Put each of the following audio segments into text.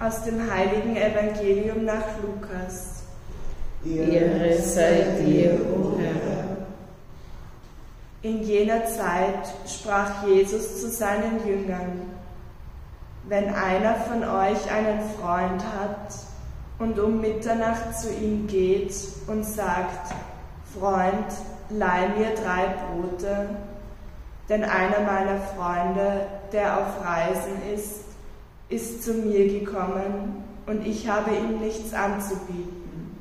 Aus dem heiligen Evangelium nach Lukas. Ehre sei dir, o Herr. In jener Zeit sprach Jesus zu seinen Jüngern, wenn einer von euch einen Freund hat und um Mitternacht zu ihm geht und sagt, Freund, leih mir drei Brote, denn einer meiner Freunde, der auf Reisen ist, ist zu mir gekommen und ich habe ihm nichts anzubieten.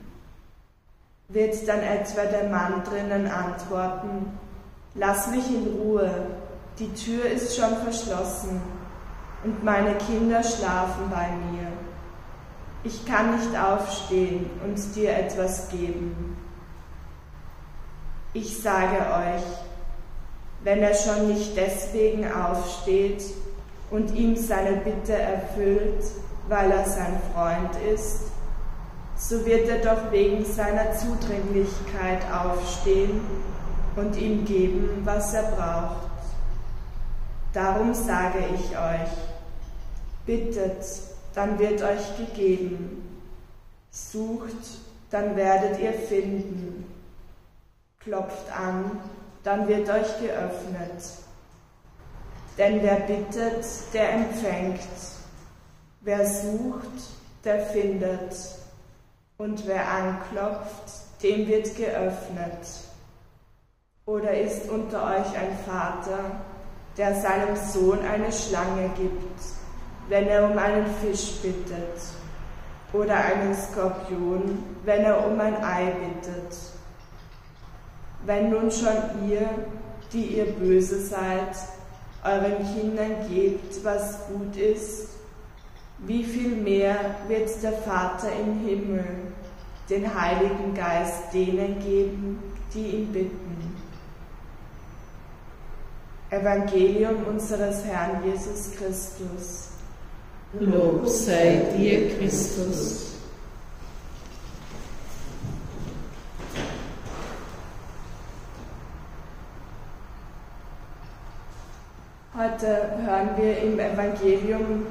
Wird dann etwa der Mann drinnen antworten, lass mich in Ruhe, die Tür ist schon verschlossen und meine Kinder schlafen bei mir. Ich kann nicht aufstehen und dir etwas geben. Ich sage euch, wenn er schon nicht deswegen aufsteht und ihm seine Bitte erfüllt, weil er sein Freund ist, so wird er doch wegen seiner Zudringlichkeit aufstehen und ihm geben, was er braucht. Darum sage ich euch, bittet, dann wird euch gegeben, sucht, dann werdet ihr finden, klopft an, dann wird euch geöffnet. Denn wer bittet, der empfängt. Wer sucht, der findet. Und wer anklopft, dem wird geöffnet. Oder ist unter euch ein Vater, der seinem Sohn eine Schlange gibt, wenn er um einen Fisch bittet? Oder einen Skorpion, wenn er um ein Ei bittet? Wenn nun schon ihr, die ihr böse seid, euren Kindern gebt, was gut ist, wie viel mehr wird der Vater im Himmel den Heiligen Geist denen geben, die ihn bitten. Evangelium unseres Herrn Jesus Christus. Lob sei dir, Christus. Heute hören wir im Evangelium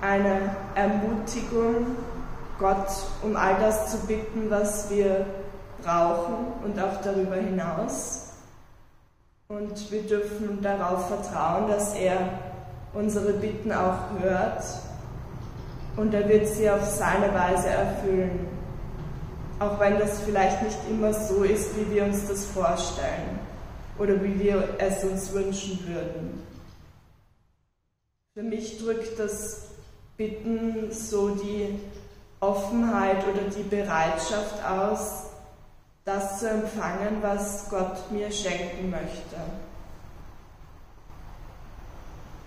eine Ermutigung, Gott um all das zu bitten, was wir brauchen und auch darüber hinaus. Und wir dürfen darauf vertrauen, dass er unsere Bitten auch hört und er wird sie auf seine Weise erfüllen, auch wenn das vielleicht nicht immer so ist, wie wir uns das vorstellen oder wie wir es uns wünschen würden. Für mich drückt das Bitten so die Offenheit oder die Bereitschaft aus, das zu empfangen, was Gott mir schenken möchte.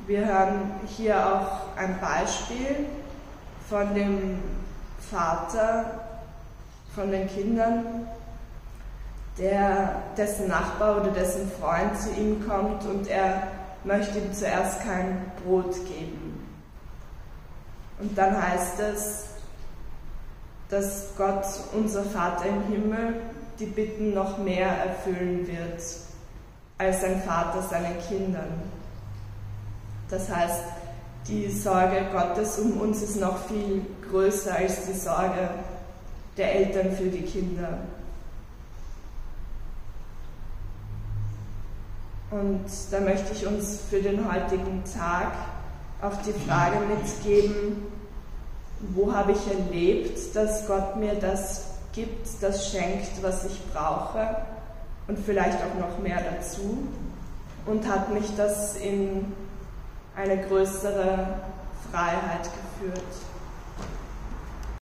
Wir hören hier auch ein Beispiel von dem Vater von den Kindern, der, dessen Nachbar oder dessen Freund zu ihm kommt und er möchte ihm zuerst kein Brot geben. Und dann heißt es, dass Gott, unser Vater im Himmel, die Bitten noch mehr erfüllen wird als ein Vater seinen Kindern. Das heißt, die Sorge Gottes um uns ist noch viel größer als die Sorge der Eltern für die Kinder. Und da möchte ich uns für den heutigen Tag auch die Frage mitgeben, wo habe ich erlebt, dass Gott mir das gibt, das schenkt, was ich brauche und vielleicht auch noch mehr dazu und hat mich das in eine größere Freiheit geführt.